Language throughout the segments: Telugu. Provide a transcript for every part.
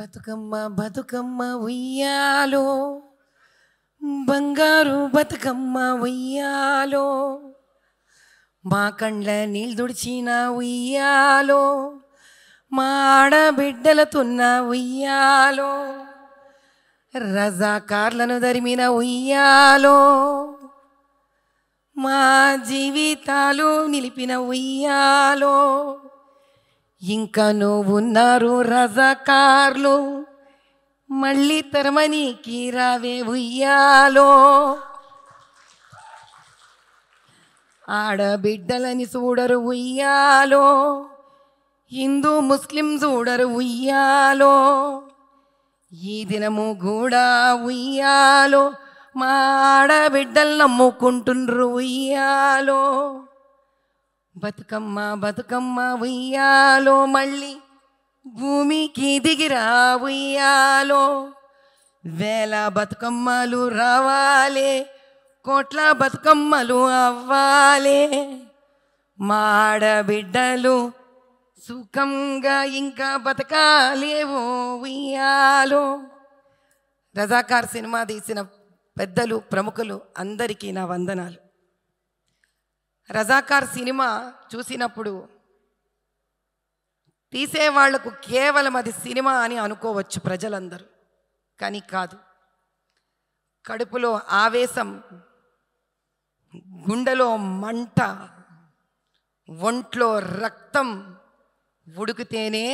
బతుకమ్మ బతుకమ్మ ఉయ్యాలో. బంగారు బతుకమ్మ ఉయ్యాలో. మా కండ్ల నీళ్ళు దుడిచిన ఉయ్యాలో. మా ఆడబిడ్డలతున్న ఉయ్యాలో. రజాకార్లను దరిమిన ఉయ్యాలో. మా జీవితాలు నిలిపిన ఉయ్యాలో. ఇంకా నువ్వున్నారు రజాకార్లు. మళ్ళీ తరమని రావే ఉయ్యాలో. ఆడబిడ్డలని చూడరు ఉయ్యాలో. హిందూ ముస్లిం చూడరు ఉయ్యాలో. ఈ దినము కూడా ఉయ్యాలో. మా ఆడబిడ్డలు నమ్ముకుంటుండ్రు ఉయ్యాలో. బతుకమ్మ బతుకమ్మ ఉయ్యాలో మళ్ళీ భూమికి దిగిరా ఉయ్యాలో. వేల బతుకమ్మలు రావాలే కోట్ల బతుకమ్మలు అవ్వాలే. మాడబిడ్డలు సుఖంగా ఇంకా బతకాలేవో ఉయ్యాలో. రజాకార్ సినిమా తీసిన పెద్దలు ప్రముఖులు అందరికీ నా వందనాలు. రజాకార్ సినిమా చూసినప్పుడు తీసేవాళ్ళకు కేవలం అది సినిమా అని అనుకోవచ్చు ప్రజలందరూ కానీ కాదు. కడుపులో ఆవేశం గుండెలో మంట ఒంట్లో రక్తం ఉడికితేనే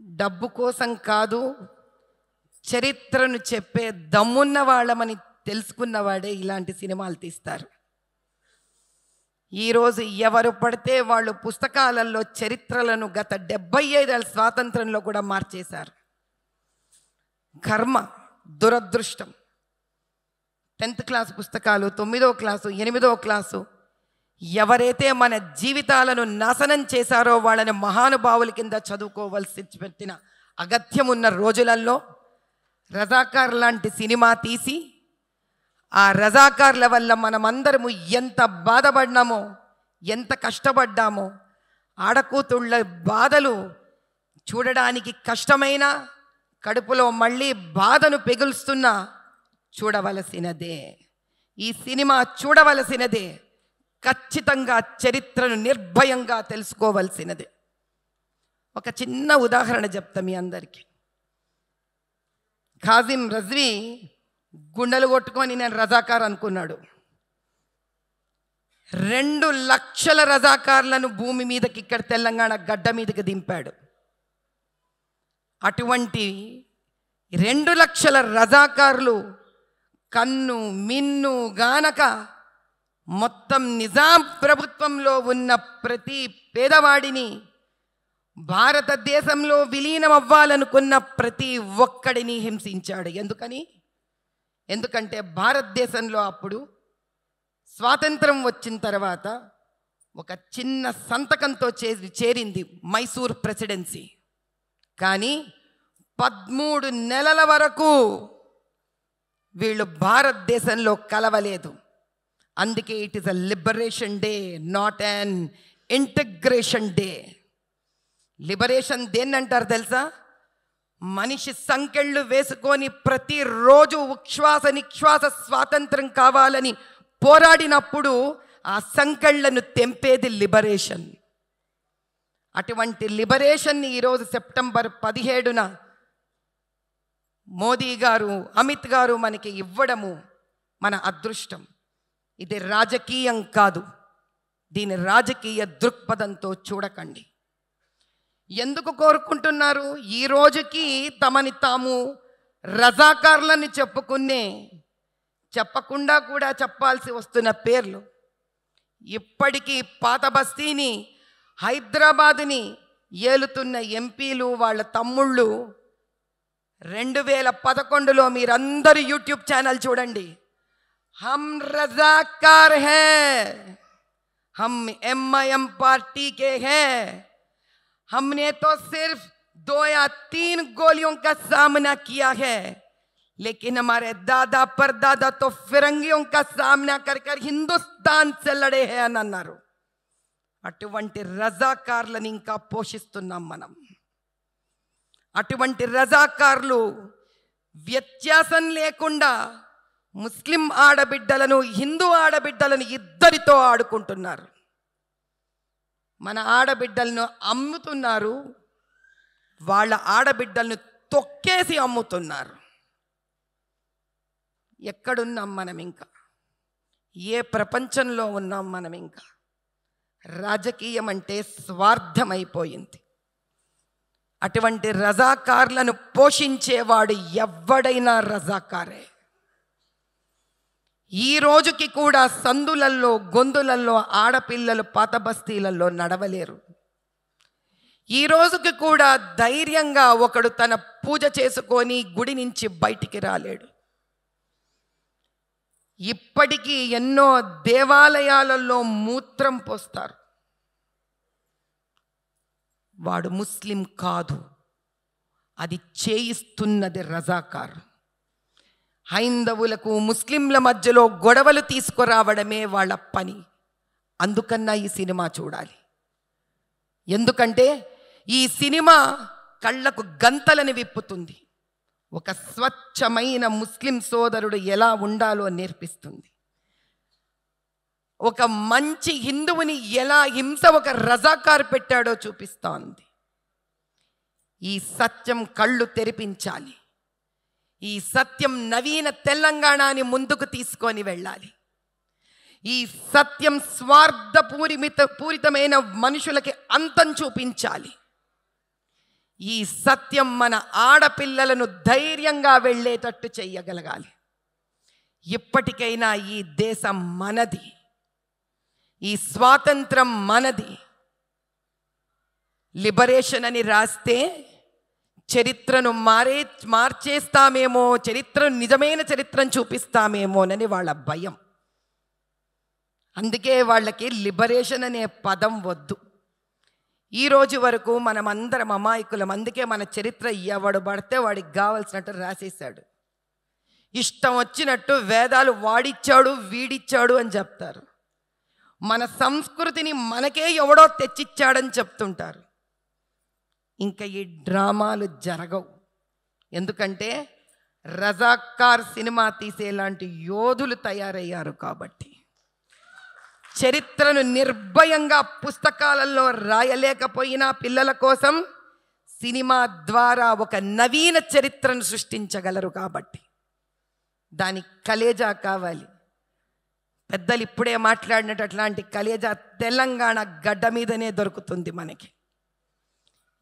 డబ్బు కోసం కాదు చరిత్రను చెప్పే దమ్మున్న వాళ్ళమని తెలుసుకున్నవాడే ఇలాంటి సినిమాలు తీస్తారు. ఈరోజు ఎవరు పడితే వాళ్ళు పుస్తకాలలో చరిత్రలను గత డెబ్బై ఐదేళ్ళ స్వాతంత్రంలో కూడా మార్చేశారు. కర్మ దురదృష్టం. టెన్త్ క్లాస్ పుస్తకాలు తొమ్మిదో క్లాసు ఎనిమిదో క్లాసు ఎవరైతే మన జీవితాలను నాశనం చేశారో వాళ్ళని మహానుభావుల కింద చదువుకోవలసి పెట్టిన అగత్యం ఉన్న రోజులలో రజాకార్ లాంటి సినిమా తీసి ఆ రజాకార్ల వల్ల మనమందరము ఎంత బాధపడ్డామో ఎంత కష్టపడ్డామో ఆడకూతుళ్ళ బాధలు చూడడానికి కష్టమైన కడుపులో మళ్ళీ బాధను పెగులుస్తున్నా చూడవలసినదే. ఈ సినిమా చూడవలసినదే. ఖచ్చితంగా చరిత్రను నిర్భయంగా తెలుసుకోవలసినదే. ఒక చిన్న ఉదాహరణ చెప్తా మీ అందరికీ. ఖాజిం రజ్వీ గుండెలు కొట్టుకొని నేను రజాకార్ అనుకున్నాడు. రెండు లక్షల రజాకార్లను భూమి మీదకి ఇక్కడ తెలంగాణ గడ్డ మీదకి దింపాడు. అటువంటి రెండు లక్షల రజాకారులు కన్ను మిన్ను గానక మొత్తం నిజాం ప్రభుత్వంలో ఉన్న ప్రతి పేదవాడిని భారతదేశంలో విలీనం అవ్వాలనుకున్న ప్రతి ఒక్కడిని హింసించాడు. ఎందుకని? ఎందుకంటే భారతదేశంలో అప్పుడు స్వాతంత్రం వచ్చిన తర్వాత ఒక చిన్న సంతకంతో చేరి చేరింది మైసూర్ ప్రెసిడెన్సీ. కానీ పదమూడు నెలల వరకు వీళ్ళు భారతదేశంలో కలవలేదు. అందుకే it is a liberation day not an integration day liberation దేన్నంటారు తెలుసా? మనిషి సంకెళ్ళు వేసుకొని ప్రతిరోజు ఉచ్ఛ్వాస నిశ్వాస స్వాతంత్రం కావాలని పోరాడినప్పుడు ఆ సంకెళ్ళను తెంపేది లిబరేషన్. అటువంటి లిబరేషన్ని ఈరోజు సెప్టెంబర్ పదిహేడున మోదీ గారు అమిత్ గారు మనకి ఇవ్వడము మన అదృష్టం. ఇది రాజకీయం కాదు. దీని రాజకీయ దృక్పథంతో చూడకండి. ఎందుకు కోరుకుంటున్నారు? ఈ రోజుకి తమని తాము రజాకార్లని చెప్పుకునే చెప్పకుండా కూడా చెప్పాల్సి వస్తున్న పేర్లు. ఇప్పటికీ పాత బస్తీని హైదరాబాదుని ఏలుతున్న ఎంపీలు వాళ్ళ తమ్ముళ్ళు రెండు వేల పదకొండులో మీరందరూ యూట్యూబ్ ఛానల్ చూడండి. హమ్ రజాకార్ హే హమ్ ఎంఐఎం పార్టీ కే హే. हमने तो सिर्फ दो या तीन गोलियों का सामना किया है लेकिन हमारे दादा परदादा तो फिरंगियों का सामना कर कर हिंदुस्तान से लड़े हैं అని అన్నారు అటువంటి రజాకార్లను ఇంకా పోషిస్తున్నాం మనం అటువంటి రజాకార్లు వ్యత్యాసం లేకుండా ముస్లిం ఆడబిడ్డలను హిందూ ఆడబిడ్డలను ఇద్దరితో ఆడుకుంటున్నారు మన ఆడబిడ్డలను అమ్ముతున్నారు వాళ్ళ ఆడబిడ్డలను తొక్కేసి అమ్ముతున్నారు. ఎక్కడున్నాం మనం ఇంకా? ఏ ప్రపంచంలో ఉన్నాం మనం ఇంకా? రాజకీయం అంటే స్వార్థమైపోయింది. అటువంటి రజాకార్లను పోషించేవాడు ఎవ్వడైనా రజాకారే. ఈ రోజుకి కూడా సందులల్లో గొంతులల్లో ఆడపిల్లలు పాతబస్తీలలో నడవలేరు. ఈ రోజుకి కూడా ధైర్యంగా ఒకడు తన పూజ చేసుకొని గుడి నుంచి బయటికి రాలేడు. ఇప్పటికీ ఎన్నో దేవాలయాలలో మూత్రం పోస్తారు. వాడు ముస్లిం కాదు. అది చేయిస్తున్నది రజాకార్. హైందవులకు ముస్లింల మధ్యలో గొడవలు తీసుకురావడమే వాళ్ళ పని. అందుకన్నా ఈ సినిమా చూడాలి. ఎందుకంటే ఈ సినిమా కళ్ళకు గంతలని విప్పుతుంది. ఒక స్వచ్ఛమైన ముస్లిం సోదరుడు ఎలా ఉండాలో నేర్పిస్తుంది. ఒక మంచి హిందువుని ఎలా హింస ఒక రజాకార్ పెట్టాడో చూపిస్తోంది. ఈ సత్యం కళ్ళు తెరిపించాలి. ఈ సత్యం నవీన తెలంగాణని ముందుకు తీసుకొని వెళ్ళాలి. ఈ సత్యం స్వార్థపూరిమిత పూరితమైన మనుషులకి అంతం చూపించాలి. ఈ సత్యం మన ఆడపిల్లలను ధైర్యంగా వెళ్ళేటట్టు చేయగలగాలి ఇప్పటికైనా ఈ దేశం మనది. ఈ స్వాతంత్రం మనది. లిబరేషన్ అని రాస్తే చరిత్రను మారే మార్చేస్తామేమో చరిత్రను నిజమైన చరిత్రను చూపిస్తామేమోనని వాళ్ళ భయం. అందుకే వాళ్ళకి లిబరేషన్ అనే పదం వద్దు. ఈ రోజు వరకు మనమందరం అమాయకులం అందుకే మన చరిత్ర ఎవడు పడితే వాడికి కావలసినట్టు రాసేశాడు. ఇష్టం వచ్చినట్టు వేదాలు వాడిచ్చాడు వీడిచ్చాడు అని చెప్తారు. మన సంస్కృతిని మనకే ఎవడో తెచ్చిచ్చాడని చెప్తుంటారు. ఇంకా ఈ డ్రామాలు జరగవు. ఎందుకంటే రజాకార్ సినిమా తీసేలాంటి యోధులు తయారయ్యారు కాబట్టి. చరిత్రను నిర్భయంగా పుస్తకాలలో రాయలేకపోయినా పిల్లల కోసం సినిమా ద్వారా ఒక నవీన చరిత్రను సృష్టించగలరు కాబట్టి. దానికి కలేజా కావాలి. పెద్దలు ఇప్పుడే మాట్లాడినట్టు అట్లాంటి కలేజా తెలంగాణ గడ్డ మీదనే దొరుకుతుంది మనకి.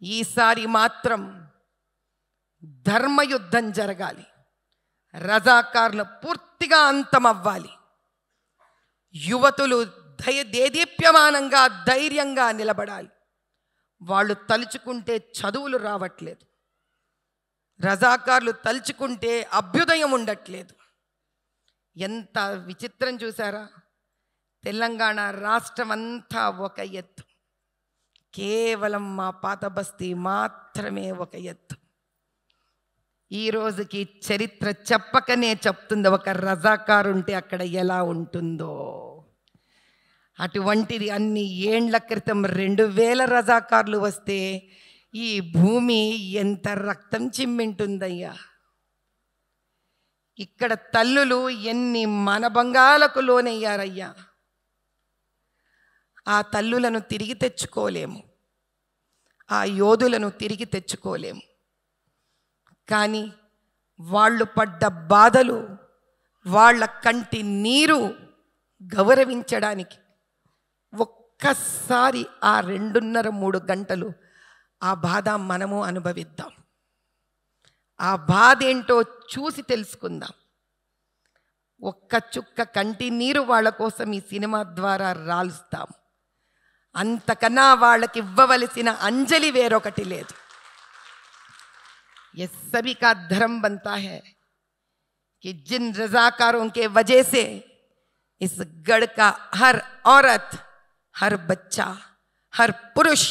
ఈసారి మాత్రం ధర్మయుద్ధం జరగాలి. రజాకారులు పూర్తిగా అంతమవ్వాలి. యువతులు దయ దేదీప్యమానంగా ధైర్యంగా నిలబడాలి. వాళ్ళు తలుచుకుంటే చదువులు రావట్లేదు. రజాకార్లు తలుచుకుంటే అభ్యుదయం ఉండట్లేదు. ఎంత విచిత్రం చూసారా? తెలంగాణ రాష్ట్రం అంతా ఒక ఎత్తు. కేవలం మా పాత బస్తీ మాత్రమే ఒక ఎత్తు. ఈ రోజుకి చరిత్ర చెప్పకనే చెప్తుంది ఒక రజాకారుంటే అక్కడ ఎలా ఉంటుందో. అటువంటిది అన్ని ఏండ్ల క్రితం రెండు వేల రజాకారులు వస్తే ఈ భూమి ఎంత రక్తం చిమ్మింటుందయ్యా. ఇక్కడ తల్లులు ఎన్ని మనభంగాలకు లోనయ్యారయ్యా ఆ తల్లులను తిరిగి తెచ్చుకోలేము. ఆ యోధులను తిరిగి తెచ్చుకోలేము. కానీ వాళ్ళు పడ్డ బాధలు వాళ్ళ కంటి నీరు గౌరవించడానికి ఒక్కసారి ఆ రెండున్నర మూడు గంటలు ఆ బాధ మనము అనుభవిద్దాం. ఆ బాధ ఏంటో చూసి తెలుసుకుందాం. ఒక్క చుక్క కంటి నీరు వాళ్ళ కోసం ఈ సినిమా ద్వారా రాలుస్తాం. అంతకన్నా వాళ్ళకి ఇవ్వవలసిన అంజలి వేరొకటి లేదు ये सभी का धर्म बनता है कि जिन रजाकारों के वजह से इस गढ़ का हर औरत हर बच्चा हर पुरुष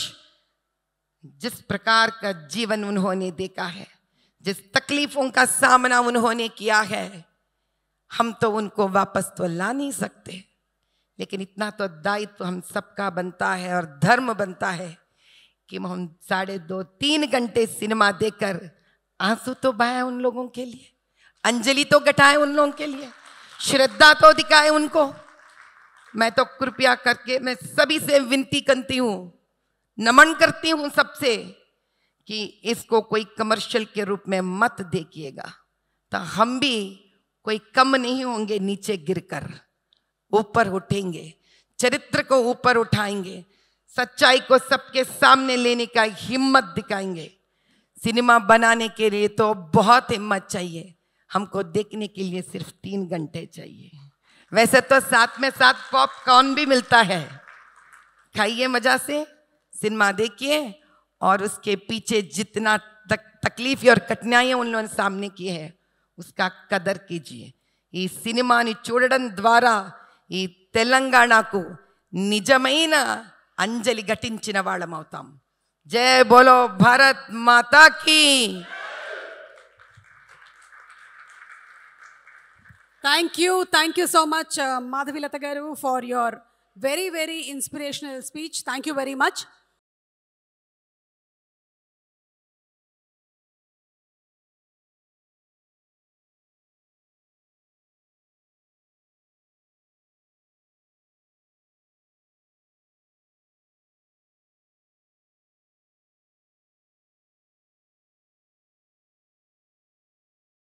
जिस प्रकार का जीवन उन्होंने देखा है जिस तकलीफों का सामना उन्होंने किया है हम तो उनको वापस तो ला नहीं सकते लेकिन इतना तो दायित्व हम सबका बनता है और धर्म बनता है कि हम साढ़े दो, तीन घंटे सिनेमा देकर आँसू तो बहाए उन लोगों के लिए, अंजलि तो घटाए उन लोगों के लिए, श्रद्धा तो दिखाए उनको। मैं तो कृपया करके, मैं सभी से विनती करती हूँ, नमन करती हूँ सबसे कि इसको कोई कमर्शियल के रूप में मत देखिएगा तो हम भी कोई कम नहीं होंगे नीचे गिरकर। ऊपर उठेंगे चरित्र को ऊपर उठाएंगे सच्चाई को सबके सामने लेने का हिम्मत दिखाएंगे सिनेमा बनाने के लिए तो बहुत हिम्मत चाहिए हमको देखने के लिए सिर्फ तीन घंटे चाहिए वैसे तो साथ में साथ पॉपकॉर्न भी मिलता है खाइए मजा से सिनेमा देखिए और उसके पीछे जितना तक, तकलीफ और कठिनाइयां उन लोगों ने सामने की है उसका कदर कीजिए ఈ సినిమాని చూడడం ద్వారా ఈ తెలంగాణకు నిజమైన అంజలి ఘటించిన వాళ్ళం అవుతాం జయ బోలో భారత్ మాతాకి. Thank you thank you so much Madhavilatha garu for your very very inspirational speech thank you very much